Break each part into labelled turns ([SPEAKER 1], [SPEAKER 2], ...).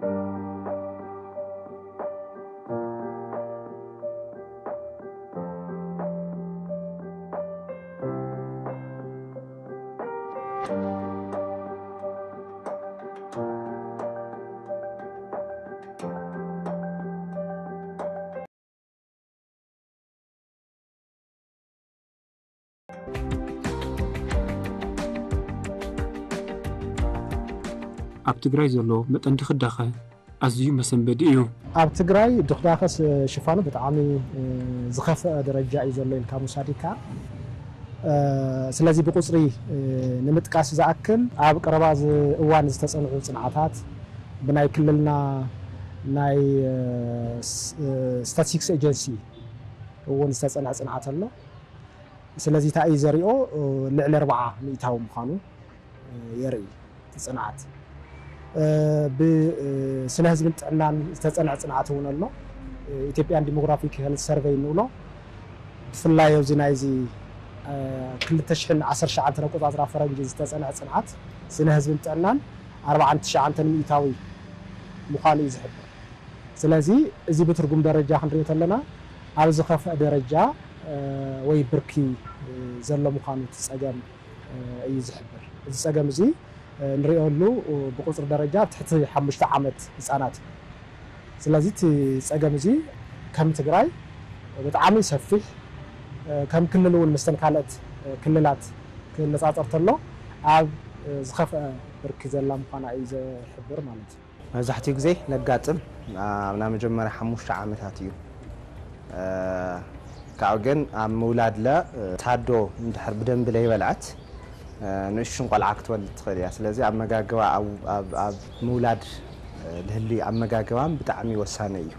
[SPEAKER 1] Thank you. تجري زلو مت أنت خدخة أزيو
[SPEAKER 2] مثلا بديو أب تجري دخداخة شفانو بتعامل زخف درجة زلو الكامو سادكا أه سلازي بقصري أه نمت كاس زاكل أب كرباز وان زتسأل عن بناي كللنا ناي أه ستاتيكس إيجنسي وان زتسأل عن الله سلازي تأي زريو لعل أربعة ميتاو مخانو يري صناعات بسنة هزبن تعنان تتعنع تنعاتون اللو إثيبيا ديموغرافيك هل سيرفي نولو في الله يوزينا يزي كل تشحن عصر شعان تنقض عطرا فرق جيز تتعنع تنعات سنة هزبن تعنان أربعة عن تشعان تنم إيطاوي مخالي يزحب سلازي زي بترقم درجة حنريت لنا على زخف درجة ويبركي زلو مخانو تسأقام يزحب تسأقام زي ንሪኦሉ ብቁፅሪ ደረጃ ትሕቲ ሓሙሽተ ዓመት ህፃናት ስለዚ እቲ ፀገም እዚ ከም ትግራይ ብጣዕሚ ሰፊሕ ከም ክልል እውን ምስተን ካልኦት ክልላት ክነፃፀር ተሎ ኣብ ዝኸፍአ ብርኪ ዘላ ምኳና እዩ ዘሕብር ማለት እዩ
[SPEAKER 3] መብዛሕትኡ ግዜ ነጋጥም ኣብ ናይ መጀመርያ ሓሙሽተ ዓመታት እዩ ካብኡ ግን ኣብ ምውላድለ ታዶ እንድሕር ብደንቢ ለይበልዓት ንእሽን ቆልዓ ክትወልድ ትኽእል እያ። ስለዚ ኣመጋግባ ኣብ ምውላድ ልህሊ ኣመጋግባን ብጣዕሚ ወሳኒ እዩ።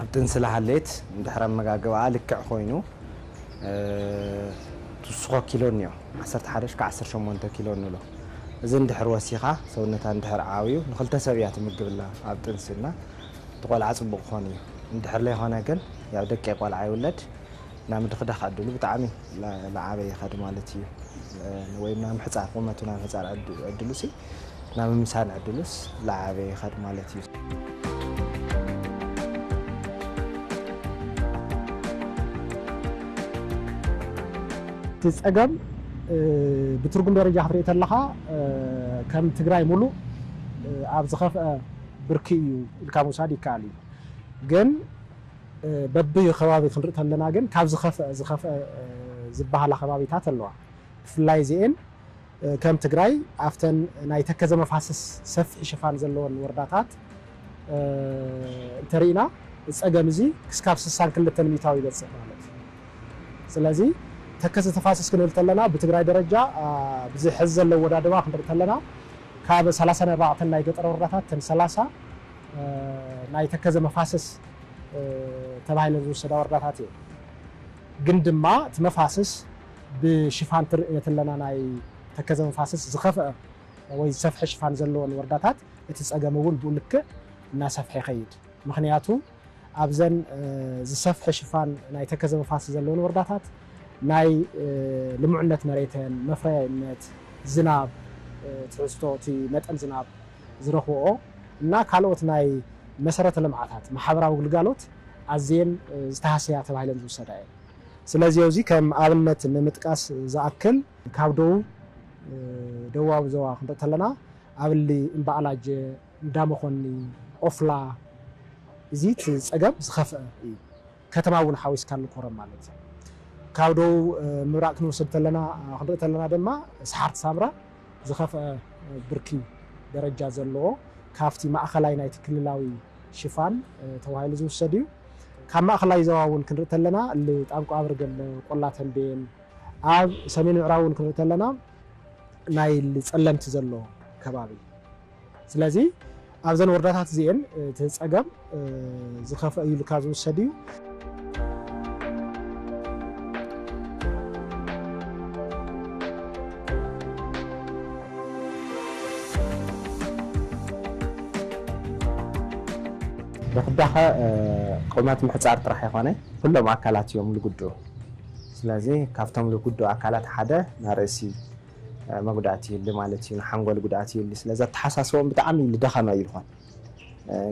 [SPEAKER 3] ኣብ ጥንስላ ሃሌት እንድሕር ኣመጋግባ ልክዕ ኮይኑ ትውስኾ ኪሎ እኒኦ 11 ክዓ 18 ኪሎ ንብሎ እዚ እንድሕር ወሲኻ ሰውነታ እንድሕር ዓብዩ ንክልተ ሰብ እያ ትምግብላ ኣብ ጥንስና እቲ ፅቡቅ ክኾን እዩ። እንድሕር ዘይኮነ ግን ያው ደቂ ቆልዓ ይውለድ ናብ ምድክዳኽ ዕድሉ ብጣዕሚ ዝዓበየ ይኸድ ማለት እዩ። ወይ ናብ ምሕፃር ቁመቱ ናብ ምሕፃር ዕድሉሲ ናብ ምምሳን ዕድሉስ ዝዓበየ ይኸድ ማለት እዩ።
[SPEAKER 2] እቲ ፀገም ብትርጉም ደረጃ ክትሪኦ ከለካ ከም ትግራይ ሙሉእ ኣብ ዝኸፍአ ብርኪ እዩ ኢልካ ምውሳድ ይከኣል እዩ። ግን በብዩ ከባቢ ክንርኢ ከለና ግን ካብ ዝኸፍአ ዝኸፍአ ዝበሃላ ከባቢታት ኣለዋ ብፍላይ እዚአን ከም ትግራይ ኣብተን ናይ ተከዘ መፋስስ ሰፊሒ ሽፋን ዘለዎን ወረዳታት እንተርኢና ፀገም እዚ ክስካብ 62 ሚታዊ ይበፅሕ ማለት እዩ ስለዚ ተከዘ ተፋስስ ክንብል ከለና ብትግራይ ደረጃ ብዚ ሕዚ ዘሎ ወዳድባ ክንርኢ ከለና ካብ 34 ናይ ገጠር ወረዳታት ተን 30 ናይ ተከዘ መፋስስ ተባሂለን ዝውሰዳ ወረዳታት እዮም ግን ድማ እቲ መፋስስ ብሽፋን ትሪኦ ከለና ናይ ተከዘ መፋስስ ዝኸፍአ ወይ ዝሰፍሐ ሽፋን ዘለዎን ወረዳታት እቲ ፀገም እውን ብኡ ልክዕ እናሰፍሐ ይኸይድ። ምክንያቱ ኣብዘን ዝሰፍሐ ሽፋን ናይ ተከዘ መፋስስ ዘለዎን ወረዳታት ናይ ልሙዕነት መሬተን መፍረያይነት ዝናብ ትሕዝቶ እቲ መጠን ዝናብ ዝረኽብኦ እና ካልኦት ናይ መሰረተ ልምዓታት ማሕበራዊ ግልጋሎት ኣዝየን ዝተሃስያ ተባሂለን ዝውሰዳ እየን ስለዚ ኣብዚ ከም ኣብነት ንምጥቃስ ዝኣክል ካብ ደቡብ ደቡባዊ ዞባ ክንርኢ ከለና ኣብሊ እምበኣላጀ እንዳመኾኒ ኦፍላ እዚ እቲ ፀገም ዝኸፍአ እዩ። ከተማ እውን ሓዊስካ ንኮረም ማለት እዩ። ካብ ደቡብ ምብራቅ ክንወስድ ከለና ክንርኢ ከለና ድማ ሰሓርቲ ሳምራ ዝኸፍአ ብርኪ ደረጃ ዘለዎ ካብቲ ማእኸላይ ናይቲ ክልላዊ ሽፋን ተባሂሉ ዝውሰድ እዩ። ካብ ማእኸላይ ዞባ እውን ክንርኢ ከለና ጣንቋ ብርገለ ቆላ ተንቤን ኣብ ሰሜን ምዕራብ እውን ክንርኢ ከለና ናይ ፀለምቲ ዘሎ ከባቢ ስለዚ ኣብዘን ወረዳታት እዚአን እቲ ፀገም ዝኸፍአ እዩ ኢልካ ዝውሰድ እዩ
[SPEAKER 3] ብክዳኸ ቁመት ምሕፃር ጥራሕ ይኮነ ኩሎም ኣካላት እዮም ዝጉድኡ። ስለዚ ካብቶም ዝጉድኡ ኣካላት ሓደ ናይ ርእሲ መጉዳእቲ ይህሊ ማለት እዩ ንሓንጎል ጉድኣት ይህሊ ስለዚ ኣተሓሳስቦም ብጣዕሚ ዝደኸመ እዩ ዝኮን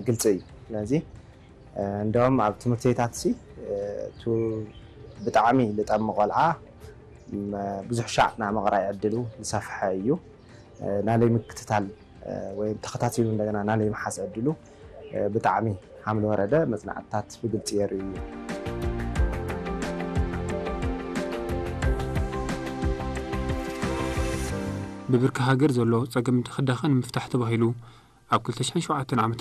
[SPEAKER 3] ግልፂ እዩ። ስለዚ እንደውም ኣብ ትምህርቲ ቤታት ሲ ብጣዕሚ ዝጠሚ ቆልዓ ብዙሕ ሻዕ ናብ ምቕራይ ዕድሉ ዝሰፍሐ እዩ። ናለይ ምክትታል ወይ ተኸታቲሉ እንደገና ናለይ መሓዝ ዕድሉ ብጣዕሚ ሓምሊ ወረደ መፅናዕትታት ብግልፂ የርእዩ እዩ
[SPEAKER 1] ብብርኪ ሃገር ዘሎ ጸገም እንትኽዳኸ ንምፍታሕ ተባሂሉ ኣብ 2007 ዓ ም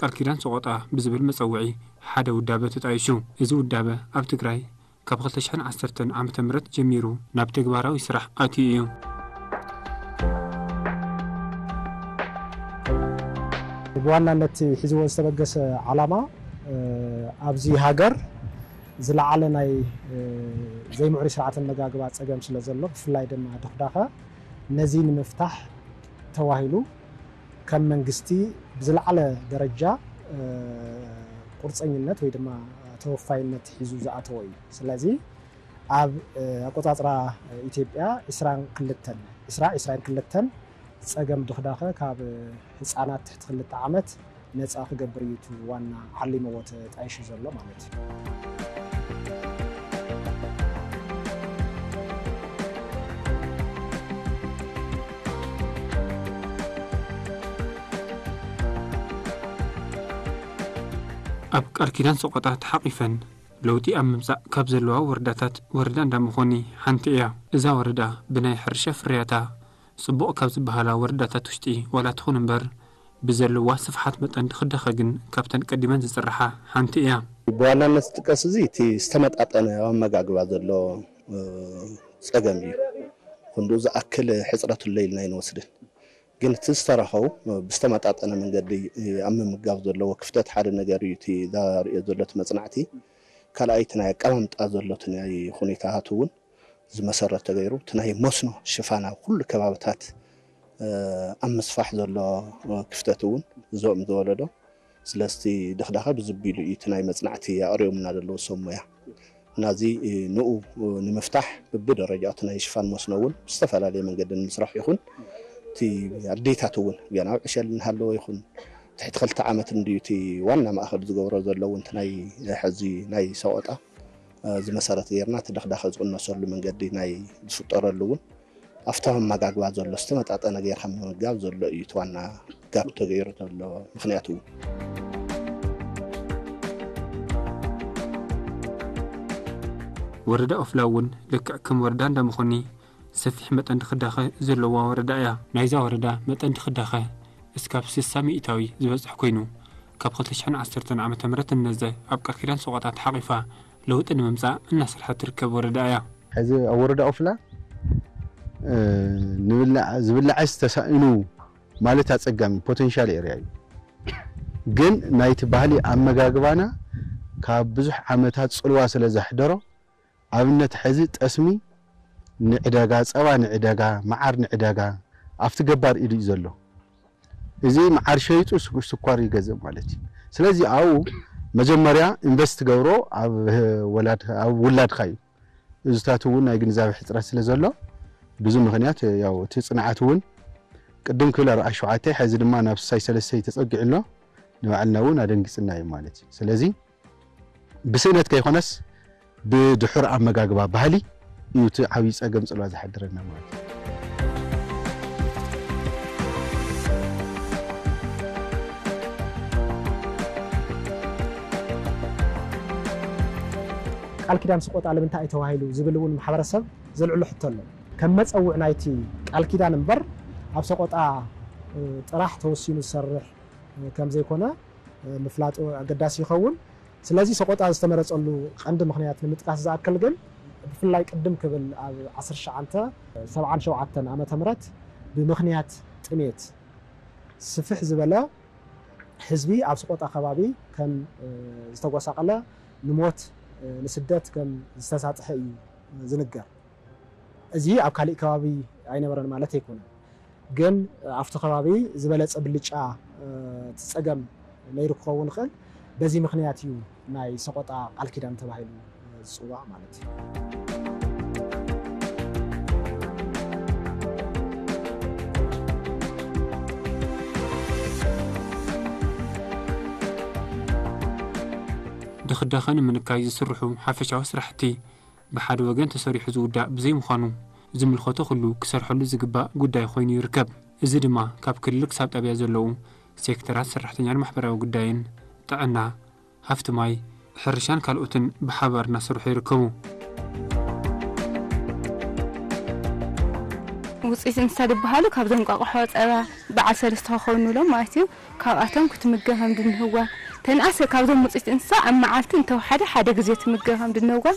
[SPEAKER 1] ቃል ኪዳን ሰቆጣ ብዝብል መፀውዒ ሓደ ውዳበ ተጣይሹ እዚ ውዳበ ኣብ ትግራይ ካብ 2010 ዓ ም ጀሚሩ ናብ ተግባራዊ ስራሕ ኣትዩ እዩ
[SPEAKER 2] ብዋናነት ሒዝዎ ዝተበገሰ ዓላማ ኣብዚ ሃገር ዝለዓለ ናይ ዘይምዕሩይ ስርዓት ኣመጋግባ ፀገም ስለ ዘሎ ብፍላይ ድማ ድኽዳኸ ነዚ ንምፍታሕ ተባሂሉ ከም መንግስቲ ብዝለዓለ ደረጃ ቁርፀኝነት ወይ ድማ ተወፋይነት ሒዙ ዝኣተወ እዩ። ስለዚ ኣብ ኣቆፃፅራ ኢትዮጵያ 22 22 سجم دخداخ كاب هسانات تحت خل التعامت نت آخر جبريت وأنا علي موت
[SPEAKER 1] عايش زلمة مالت أب أركيدان سقطت حقيفا لوتي أممزا كابزلوا ورداتات وردان دامخوني حانت إيا إذا وردا بناي حرشة فرياتا ጽቡቕ ካብ ዝበሃላ ወረዳታት ውሽጢ ዋላ ትኹን እምበር ብዘለዋ ስፍሓት መጠን ድኽደኸ ግን ካብተን ቀዲመን ዝፅርሓ ሓንቲ እያ።
[SPEAKER 4] ብዋናነት ዝጥቀስ እዚ እቲ ዝተመጣጠነ ኣመጋግባ ዘሎ ፀገም እዩ። ክንዱ ዝኣክል ሕፅረት ኢልና ይንወስድን ግን እቲ ዝተረኸቡ ብዝተመጣጠነ መንገዲ ኣብ ምምጋብ ዘለዎ ክፍተት ሓደ ነገር እዩ እቲ ዘሎ እቲ መፅናዕቲ። ካልኣይ እቲ ናይ ኣቀማምጣ ዘሎ እቲ ናይ ሁኔታታት እውን ዝመሰረት ተገይሩ እቲ ናይ መስኖ ኣብ ኩሉ ከባቢታት ኣብ ምስፋሕ ዘሎ ክፍተት እውን ዞኦም ዝወለዶ ስለዚ ድኽዳኸ ብዝቢሉ እዩ እቲ ናይ መፅናዕቲ ኣቕሪቦምና ዘለዎ ሰብ ሞያ። ናዚ ንኡ ንምፍታሕ ብብደረጃ እቲ ናይ ሽፋን መስኖ እውን ብዝተፈላለየ መንገዲ ንምስራሕ ይኹን እቲ ኣዴታት እውን ገና ኣብ ዕሸል እናሃለዎ ይኹን ትሕቲ ክልተ ዓመት እንድዩ እቲ ዋና ማእኸል ዝገብሮ ዘሎ እውን ናይ ሕዚ ናይ ሰቆጣ ዝመሰረት ጌርና እቲ ድክዳከ ዝቕነሰሉ መንገዲ ናይ ዝፍጠረሉ እውን ኣብቶም መጋግባ ዘሎ ዝተመጣጠነ ጌርካ ምምጋብ ዘሎ እዩ እቲ ዋና ጋብ ተገይሩ ዘሎ ምክንያቱ
[SPEAKER 1] ወረዳ ኦፍላ እውን ልክዕ ከም ወረዳ እንዳምኾኒ ሰፊሕ መጠን ድክዳኸ ዘለዋ ወረዳ እያ ናይዛ ወረዳ መጠን ድክዳኸ እስካብ 60 ሚእታዊ ዝበፅሕ ኮይኑ ካብ 211 ዓ ም ነዘ ኣብ ቀርኪዳን ሰቆጣት ሓቂፋ ለውጢ ንምምፃእ እናሰርሐት ትርከብ ወረዳ እያ።
[SPEAKER 5] ሕዚ ኣብ ወረዳ ኦፍላ ዝብላዓስ ተሳኢኑ ማለት ኣፀጋሚ ፖቴንሻል ኤርያ እዩ። ግን ናይቲ ባህሊ ኣመጋግባና ካብ ብዙሕ ዓመታት ፅልዋ ስለ ዘሕደሮ ኣብነት ሕዚ ጠስሚ ንዕዳጋ ፀባ ንዕዳጋ መዓር ንዕዳጋ ኣብቲ ገባር ኢሉ እዩ ዘሎ። እዚ መዓር ሸይጡ ስኳር ይገዝእ ማለት እዩ። ስለዚ ኣብኡ መጀመርያ ኢንቨስት ገብሮ ኣብ ውላድካ እዩ እዝታት እውን ናይ ግንዛቤ ሕፅረት ስለ ዘሎ ብዙ ምክንያት ያው እቲ ፅንዓት እውን ቅድም ክብል ኣርባዓ ሸውዓተ ሕዚ ድማ ናብ ስሳይ ሰለስተ ተፀጊዑ ኣሎ ንባዕልና እውን ኣደንጊፅና እዩ ማለት እዩ። ስለዚ ብስእነት ከይኮነስ ብድሑር ኣመጋግባ ባህሊ እዩ እቲ ዓብዪ ፀገም ፅልዋ ዝሓድረና ማለት እዩ
[SPEAKER 2] قال كده مسقط على من تأي تواهيلو زبلون محبر سب زل علو حتلو كم مت أو عنايتي قال كده نمبر أو سقط آ راح توصين السرح كم زي كنا مفلات قداسي خون سلازي سقط على استمرت قالو عند مخنيات لما تقص زاكل جن في اللايك قدم قبل عصر شعنتا سبعا شو عتنا أما تمرت بمخنيات تميت سفح زبلة حزبي أو سقط أخبابي كم استوى ساقلة نموت ንስደት ከም ዝተሳፅሐ እዩ ዝንገር። እዚ ኣብ ካሊእ ከባቢ ኣይነበረን ማለት ኣይኮነን። ግን ኣብቲ ከባቢ ዝበለፀ ብልጫ ትፀገም ነይሩ ክኸውን ይኽእል በዚ ምክንያት እዩ ናይ ሰቆጣ ቃል ተባሂሉ ዝፅዋዕ ማለት እዩ
[SPEAKER 1] ንኽዳኸን ምንካይ ዝስርሑ ሓፈሻዊ ስራሕቲ ብሓደ ወገን ተሰሪሑ ዝውዳእ ብዘይምዃኑ ዝምልኸቶ ኩሉ ክሰርሐሉ ዝግባእ ጉዳይ ኮይኑ ይርከብ እዚ ድማ ካብ ክልል ክሳብ ጣብያ ዘለዉ ሴክተራት ሰራሕተኛን ማሕበራዊ ጉዳይን ጥዕና ሃፍቲ ማይ ሕርሻን ካልኦትን ብሓባር እናሰርሑ ይርከቡ
[SPEAKER 6] ውፅኢት እንስሳ ዝበሃሉ ካብዞም ቋቑሖ ፀባ በዓል ሰለስተ ክኸውን ንብሎም ማለት እዩ ካብኣቶም ክትምገብ ከም ድንህዋ ተንኣሰ ካብዞም ውፅኢት እንስሳ ኣብ መዓልቲ እንተወሓደ ሓደ ግዜ ትምገብሃም ድነጓል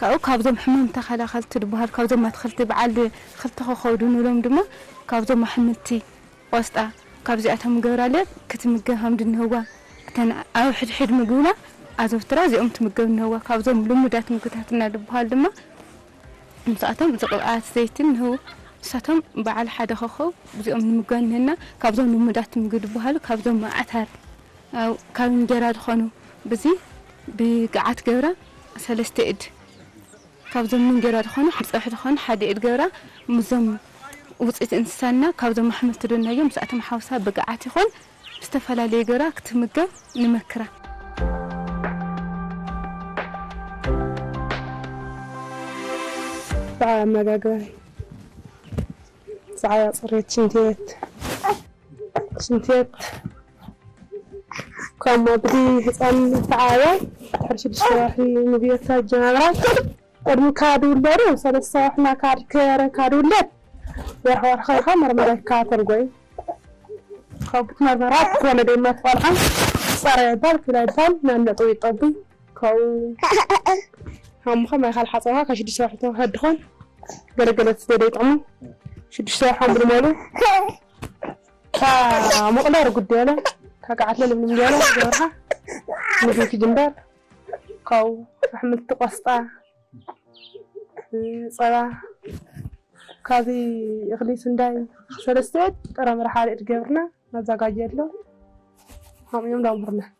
[SPEAKER 6] ካብኡ ካብዞም ሕሙም ተኸላኸልቲ ዝበሃል ካብዞም ኣትክልቲ በዓል ክልተ ክኸውዱ ንብሎም ድማ ካብዞም ኣሕምልቲ ቆስጣ ካብዚኣቶም ገብራለ ክትምገብሃም ድነህዋ እተን ኣብ ሕድሕድ ምግብና ኣዘውትራ እዚኦም ትምገብ ንህዋ ካብዞም ልሙዳት ምግብታትና ዝበሃል ድማ ምስኣቶም ዝቅብኣት ዘይትን ንህቡ ንሳቶም በዓል ሓደ ክኸው እዚኦም ንምገብ ንህና ካብዞም ልሙዳት ምግቢ ዝበሃሉ ካብዞም ኣዕታር ካብ እንጀራ ዝኾኑ ብዚ ብግዓት ገብራ ሰለስተ እድ ካብዞም እንጀራ ዝኾኑ ፀብሒ ዝኾኑ ሓደ እድ ገብራ ምዞም ውፅኢት እንስሳና ካብዞም ኣሕምልቲ ድናዮም ምስኣቶም ሓውሳ ብግዓት ይኹን ዝተፈላለየ ገብራ ክትምገብ ንመክራ
[SPEAKER 7] ፀዓይ ኣመጋግባይ ፀዓይ ፅሬት ሽንትቤት ሽንትቤት كان مدري حسن تعالى حرش الشواحي مبيه تاجنا راكر ورن كادو اللارو سنة الصوحنا كار كيرا كادو اللار ورحو ورخيخا مرمده كاتر قوي. خبت مرمرات كونا دي ما تفرحا صار يدال كلا يدال نان لطوي طبي. كو. هم خم يخال حصوها. كاشد الشواحي تو هدخون قلق قلق سيدي طعمو. شد الشواحي عمرو مالو ها مقدار قد يالا هقعد لنا من مجاله جورها نبي جنبال قو حملت قسطة. صلاة. كذي يغلي سنداي سلسلت ترى مرحلة جبرنا نزاجا جلو هم يوم دمرنا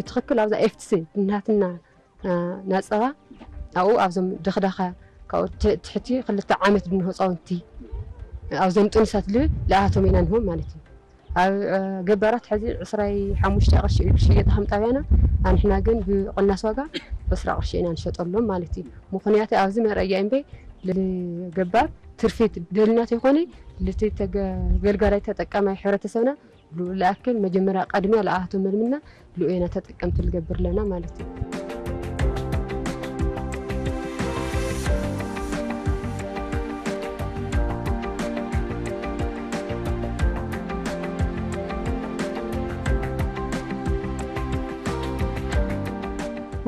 [SPEAKER 8] ብትኽክል ኣብዛ ኤፍትሲ እናትና ናፀባ ኣብኡ ኣብዞም ድኽዳኻ ካብኡ ትሕቲ ክልተ ዓመት ድንሆ ፃውንቲ ኣብዞም ጥንሳት ልብል ለኣቶም ኢና ንህቦም ማለት እዩ ኣብ ገባራት ሕዚ ዕስራይ ሓሙሽተ ቅርሺ እዩ ክሽየጥ ከምጣብያና ኣንሕና ግን ብቕናስ ዋጋ ዕስራ ቅርሺ ኢና ንሸጠሎም ማለት እዩ ምክንያቱ ኣብዚ መርአያ እምበይ ገባር ትርፊት ደልናት ይኮነ ልቲ ተገልጋላይ ተጠቃማይ ሕብረተሰብና ልኣክል መጀመርያ ቀድሚያ ለኣቶም መልምና ልኡና ተጠቀምቲ ዝገብር ለና ማለት እዩ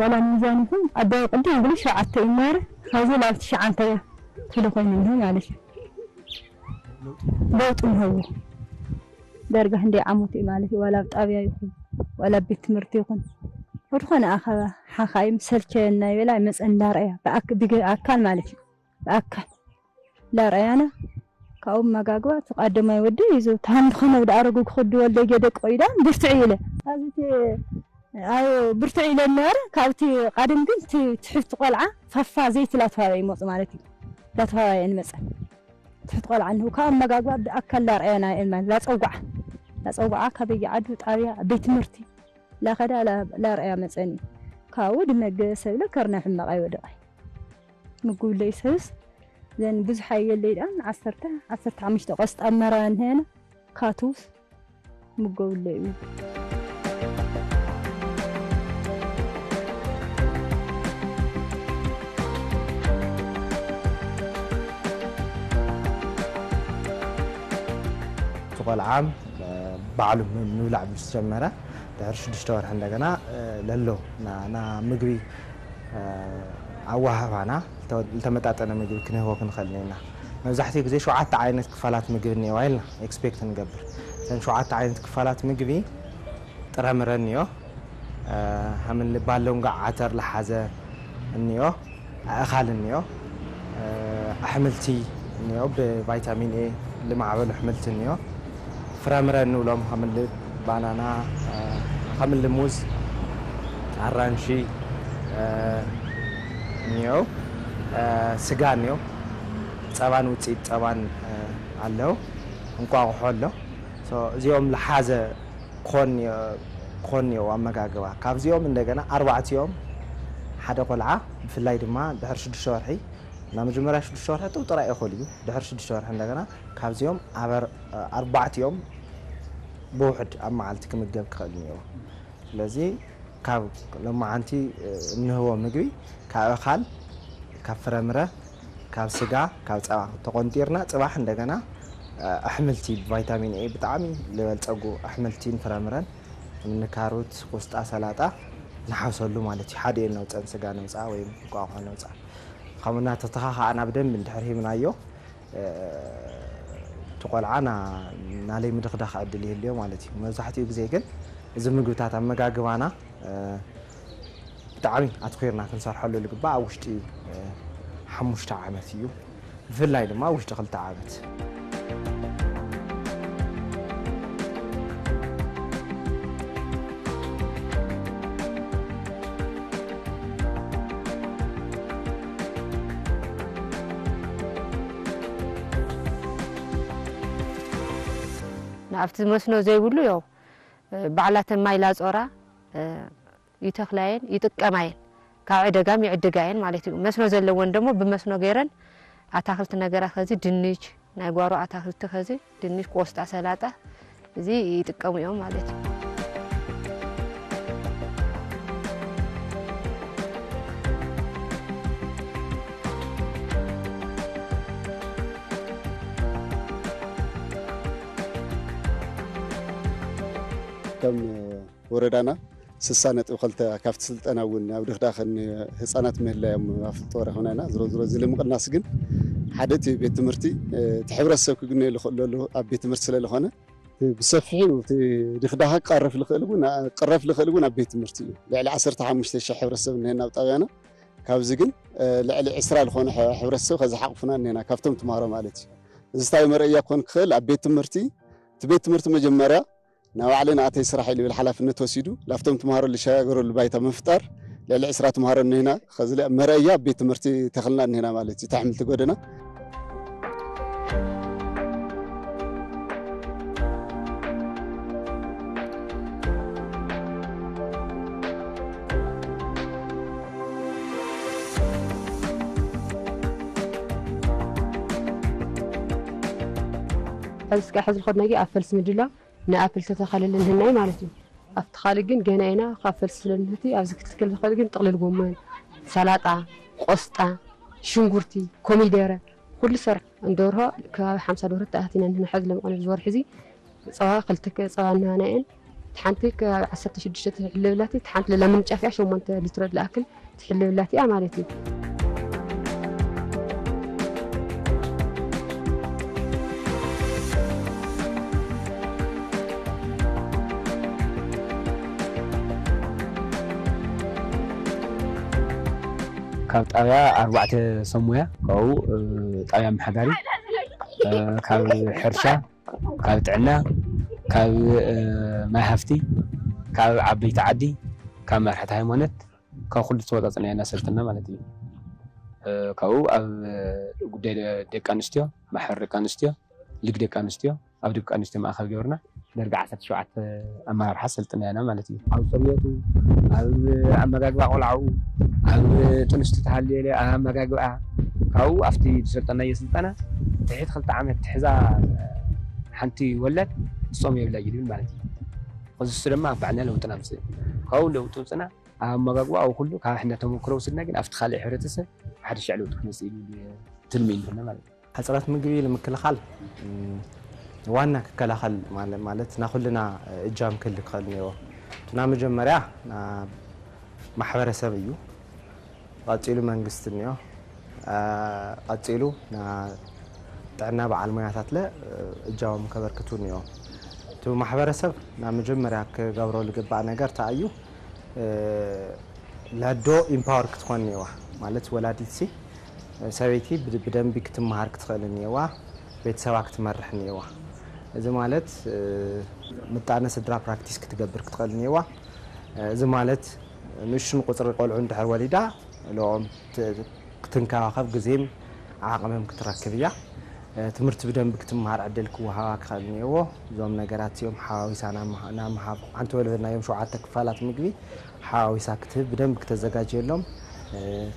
[SPEAKER 9] ዋላ ሚዛን ይኹን ኣዳዊ ቅዲ እንግሊዝ ሸውዓተ እዩ ነይረ ካብዚ ናብ ትሽዓተ ኪሎ ኮይኑ እንሆ ማለት እዩ ለውጡ እንህዎ ዳርጋ ክንደይ ዓመት እዩ ማለት እዩ ዋላ ኣብ ይኹን ዋላ ቤት ትምህርቲ ይኹን ወድኾነ ኣኸባ ሓኻይም ሰልቸየና ይበላ መፀን ላርአያ ብኣካል ማለት እዩ ብኣካል ላርአያና ካብኡ መጋግባ ተቃደማይ ወዲ ይዞ ታንድኸነ ወደ ኣረጉ ክኸዲ ወልደ ገደቅ ቆይዳ ብርትዕ ኢለ። ኣብዚ ኣብ ብርትዕ ኢለ ነበረ ካብቲ ቀደም ግን ትሕፍቲ ቆልዓ ፋፋ ዘይቲ ላተባብያ ይመፁ ማለት እዩ። ላተባብያ ንመፀን ትሕቲ ቆልዓ እንሁ ካብ ኣመጋግባ ብኣካል ላርአያና እየን ማለት ላፀዋዓ نصوب عكبي عدو طاريا بيت مرتي. لا خدا لا لا رأي مزني. كاود مجلس لا كرنا في المغاي ودا مقول لي سوس زين بز حي الليل أنا عصرت عصرت عمشت قصت
[SPEAKER 3] أمران هنا. كاتوس. مقول لي. قال عام. بعلو منولع مش جمرة تعرش دشتور عندنا للو نا نا مجري عواها فانا التمتع أنا مجري كنا هو كن خلينا ما كذي شو عات عينة كفالات مجري نيوالنا إكسبكت نقبل لأن شو عات عينة كفالات مجري ترى مرنيو هم اللي بالهم قاع عتر لحزة النيو أخال النيو أحملتي النيو بفيتامين إيه اللي مع حملت النيو ፍራምረ እንብሎም ከምኒ ባናና ከምኒ ሙዝ ኣራንሺ እኒኦ ስጋ እኒኦ ፀባን ውፅኢት ፀባን ኣለዉ እንቋቑሖ ኣሎ እዚኦም ዝሓዘ ክኾን እኒኦ ኣመጋግባ ካብዚኦም እንደገና ኣርባዕቲኦም ሓደ ቆልዓ ብፍላይ ድማ ድሕሪ ሽዱሽተ ወርሒ ናብ መጀመርያ 6 ወርሒ ጥብ ጥራይ ይኽእሉ እዩ ድሕሪ 6 ወርሒ እንደገና ካብዚኦም ኣበር ኣርባዕቲኦም ብውሕድ ኣብ መዓልቲ ክምገብ ክኽእል እኒሄዎ ስለዚ ካብ ሎመዓንቲ እንህቦ ምግቢ ካብ እኻል ካብ ፍረምረ ካብ ስጋ ካብ ፀባ ተቆንጢርና ፅባሕ እንደገና ኣሕምልቲ ብቫይታሚን ኤ ብጣዕሚ ዝበልፀጉ ኣሕምልቲን ፍረምረን ንካሮት ቆስጣ ሰላጣ ንሓውሰሉ ማለት እዩ ሓደ የል ነውፀን ስጋ ነውፃ ወይ እንቋቑሖ ነውፃ قمنا تطخها أنا بدم من دحرهم نايو تقول عنا نالي مدخ دخ أدليه اليوم على تي مزحتي بزيجن إذا من قلت هذا مجا جوانا تعمي أتخيرنا كن صار حلو اللي قبعة وشتي حمش تعمتيو في الليل ما وش دخل تعمت
[SPEAKER 8] ናብቲ መስኖ ዘይብሉ ያው ባዕላተን ማይ ላፆራ ይተክላየን ይጥቀማየን ካብ ዕደጋም ይዕድጋየን ማለት እዩ። መስኖ ዘለወን ደሞ ብመስኖ ገይረን ኣታክልቲ ነገራት ከዚ ድንች ናይ ጓሮ ኣታክልቲ ከዚ ድንች ቆስጣ ሰላጣ እዚ ይጥቀሙ እዮም ማለት እዩ
[SPEAKER 10] ከም ወረዳና 60 ነጥብ 2 ካብቲ ስልጠና እውን ኣብ ድኽዳ ከኒ ህፃናት ምህላዮም ኣፍልጦ ረኽብና ኢና ዝሮዝሮ ዝልምቕናስ ግን ሓደ እቲ ቤት ትምህርቲ እቲ ሕብረተሰብ ክግነየሉ ክእለሉ ኣብ ቤት ትምህርቲ ስለ ዝኾነ ብሰፊሑ እቲ ድኽዳኻ ክቀርፍ ዝኽእል እውን ቅረፍ ዝኽእል እውን ኣብ ቤት ትምህርቲ እዩ ልዕሊ 15000 ሕብረተሰብ እኒሄና ኣብ ጣብያና ካብዚ ግን ልዕሊ 20 ዝኾኑ ሕብረተሰብ ከዝሓቕፉና እኒሄና ካብቶም ትምሃሮ ማለት እዩ እዚ እንታይ መርእያ ክኾን ክኽእል ኣብ ቤት ትምህርቲ እቲ ቤት ትምህርቲ መጀመርያ ናብ ባዕለይ ንኣተይ ስራሕ እዩ ልብል ሓላፍነት ወሲዱ ላብቶም ተምሃሮ ዝሸጋገረሉ ባይታ ምፍጣር ልዕሊ 20 ተምሃሮ እኒሄና ከዚ መርአያ ኣብ ቤት ትምህርቲ ተኽልና እኒሄና ማለት እዩ ታሕምልቲ ጎደና
[SPEAKER 8] ሕዚ ክሳብ ሕዚ ዝኸድና ኣብ ፈልሲ ምድላ نأبل تتخلل لنا هنا مالتي أفتخالي جن جن أنا خافل سلنتي أفزك تكل تخالي جن تقلل جومان سلطة قسطة شنغرتي كوميديرة كل سر ندورها كحمسة دورة تأهتين عندنا حزل مقال الزوار حزي صوا قلتك صوا نانين تحنتي كعسبت شدشت اللي بلاتي تحنت لما نجافي عشان ما أنت بترد الأكل تحل بلاتي أمالتي آه
[SPEAKER 11] ካብ ጣብያ ኣርባዕተ ሰሙያ ካብኡ ጣብያ መሓዳሪ ካብ ሕርሻ ካብ ጥዕና ካብ ማይ ሃፍቲ ካብ ዓበይቲ ዓዲ ካብ መራሕቲ ሃይማኖት ካብ ኩሉ ተወጣፅና ኢና ሰልጥና ማለት እዩ ካብኡ ኣብ ጉዳይ ደቂ ኣንስትዮ ማሕበር ደቂ ኣንስትዮ ልግ ደቂ ኣንስትዮ ኣብ ደቂ ኣንስትዮ ማእከል ገበርና درجعت شعات أما حصلت أنا مالتي. أو صليتو أو أما جاقوا قلعو أو تنشت تحلي لي. أما جاقوا أو أفتي بسرت أنا يسنتنا تحيت خلت عمل تحزا. حنتي ولد. صوم يبلا يدين مالتي. خذ السر ما بعنا لو تنامس أو لو تنسنا أما جاقوا أو كله كا إحنا تمو كروس النجن أفت خالي حرتسة حد شعلو تكنسي تلمين هنا مالتي. حصلت مجري
[SPEAKER 3] لما كل خال؟ ዋና ክከላኸል ማለት ናኩልና እጃም ክህሊ ክኽእል እኒሄዎ እቲ ናብ መጀመርያ ማሕበረሰብ እዩ ቀፂሉ መንግስቲ እኒኦ ቀፂሉ ጥዕና በዓል ሞያታት ለ እጃቦም ከበርክቱ እኒኦ እቲ ማሕበረሰብ ናብ መጀመርያ ክገብሮ ዝግባእ ነገር እንታይ እዩ ለዶ ኢምፓወር ክትኮን እኒሄዋ ማለት ወላዲት ሲ ሰበይቲ ብደንቢ ክትመሃር ክትኽእል እኒሄዋ ቤተሰባ ክትመርሕ እኒሄዋ እዚ ማለት ምጣነ ስድራ ፕራክቲስ ክትገብር ክትኽእል እኒዋ እዚ ማለት ንእሽን ቁፅሪ ቆልዑ እንድሕር ወሊዳ ልኦም ክትንከባኸብ ግዜም ዓቕምም ክትረክብ እያ። ትምህርቲ ብደንቢ ክትመሃር ዕድል ክወሃባ ክኽእል እኒአዎ እዞም ነገራት እዚኦም ሓዋዊሳ ናብ ሓንቲ ወለበናዮም ሸውዓተ ክፋላት ምግቢ ሓዋዊሳ ክትህብ ብደንቢ ክተዘጋጀየሎም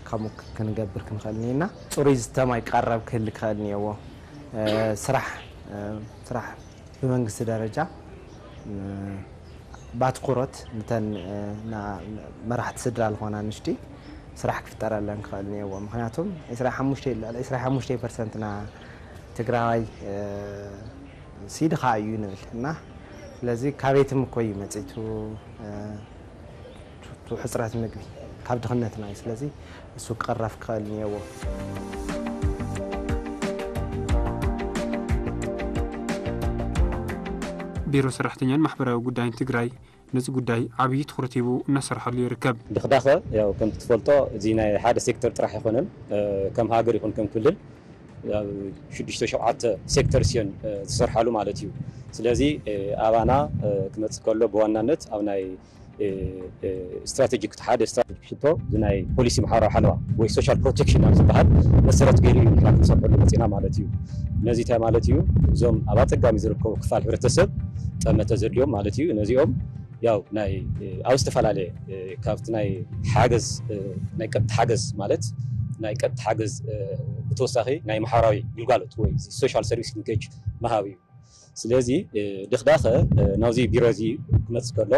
[SPEAKER 3] ከምኡ ክንገብር ክንኽእል እኒና ፅሩይ ዝተማይ ቀረብ ክህሊ ክኽእል እኒአዎ ስራሕ ስራሕ ብመንግስቲ ደረጃ ባትኩሮት ነተን መራሕቲ ስድራ ዝኾና ንሽጢ ስራሕ ክፍጠረለን ክኽእል እኒአዎ ምክንያቱም 25 ፐርሰንትና ትግራዋይ ሲድኻ እዩ ንብል እና ስለዚ ካበይትም እኮ እዩ መፂቱ ሕፅረት ምግቢ ካብ ድኽነትና እዩ ስለዚ እሱ ክቐረፍ ክኽእል እኒአዎ
[SPEAKER 1] ቢሮ ሰራሕተኛን ማሕበራዊ ጉዳይን ትግራይ ነዚ ጉዳይ ዓብዪ ትኩረት ሂቡ እናሰርሐሉ ይርከብ
[SPEAKER 12] ብክዳኸ ያው ከም ትፈልጦ እዚ ናይ ሓደ ሴክተር ጥራሕ ይኮነን ከም ሃገር ይኹን ከም ክልል ሽዱሽተ ሸውዓተ ሴክተር ስዮን ዝሰርሓሉ ማለት እዩ ስለዚ ኣባና ክመፅእ ከሎ ብዋናነት ኣብ ናይ ስትራቴጂክ ሓደ ስትራቴጂክ ሽቶ ናይ ፖሊሲ ማሕበራዊ ሓለዋ ወይ ሶሻል ፕሮቴክሽን ኣብ ዝበሃል መሰረት ገይሩ እዩ ንሰርሐሉ መፅና ማለት እዩ ነዚ እንታይ ማለት እዩ እዞም ኣብ ኣፀጋሚ ዝርከቡ ክፋል ሕብረተሰብ ዝፀመተ ዘድልዮም ማለት እዩ ነዚኦም ያው ናይ ኣብ ዝተፈላለየ ካብቲ ናይ ሓገዝ ናይ ቀጥቲ ሓገዝ ማለት ናይ ቀጥቲ ሓገዝ ብተወሳኺ ናይ ማሕበራዊ ግልጋሎት ወይ ሶሻል ሰርቪስ ንጌጅ ምሃብ እዩ ስለዚ ድክዳኸ ናብዚ ቢሮ እዚ ክመፅእ ከሎ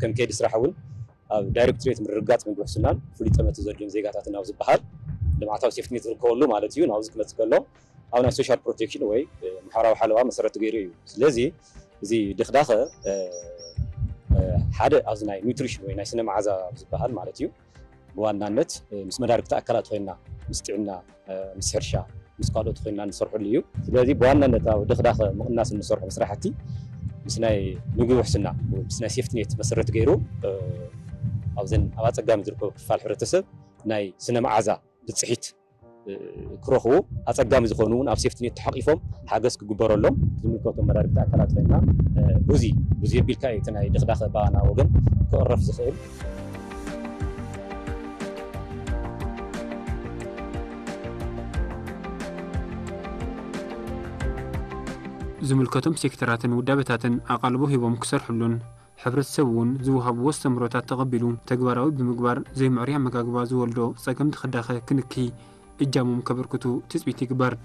[SPEAKER 12] ከም ከይዲ ስራሕ እውን ኣብ ዳይሬክትሬት ምርግጋፅ ምግቢ ሕሱናን ፍሉይ ፀመቲ ዘድልዮም ዜጋታት ናብ ዝበሃል ልምዓታዊ ሴፍትኔት ዝርከበሉ ማለት እዩ ናብዚ ክመፅእ ከሎ ኣብ ናይ ሶሻል ፕሮቴክሽን ወይ ማሕበራዊ ሓለዋ መሰረተ ገይሩ እዩ ስለዚ እዚ ድኽዳ ኸ ሓደ ኣብዚ ናይ ኒውትሪሽን ወይ ናይ ስነ መዓዛ ዝበሃል ማለት እዩ ብዋናነት ምስ መዳርግቲ ኣካላት ኮይንና ምስ ጥዕና ምስ ሕርሻ ምስ ካልኦት ኮይንና ንሰርሐሉ እዩ ስለዚ ብዋናነት ኣብ ድኽዳኸ ምቕናስ እንሰርሖም ስራሕቲ ምስ ናይ ምግቢ ውሕስና ምስ ናይ ሴፍትኔት መሰረት ገይሩ ኣብዘን ኣብ ኣፀጋሚ ዝርከቡ ክፋል ሕብረተሰብ ናይ ስነ መዓዛ ብፅሒት ክረኽቡ ኣፀጋሚ ዝኾኑ እውን ኣብ ሴፍትኔት ተሓቂፎም ሓገዝ ክግበረሎም ዝምልከቶም መዳርግቲ ኣካላት ኮይና ብዙ ብዙ የቢልካ እቲ ናይ ድኽዳኸ ባና ወገን ክቕረፍ ዝኽእል።
[SPEAKER 1] ዝምልከቶም ሴክተራትን ውዳበታትን ኣቓልቦ ሂቦም ክሰርሕሉን ሕብረተሰብ እውን ዝውሃብዎ ኣስተምህሮታት ተቐቢሉ ተግባራዊ ብምግባር ዘይምዕርያ ኣመጋግባ ዝወልዶ ጸገም ድኽዳኸ ክንኪ ijaamuun kan birkutu tisbiitii gibbar.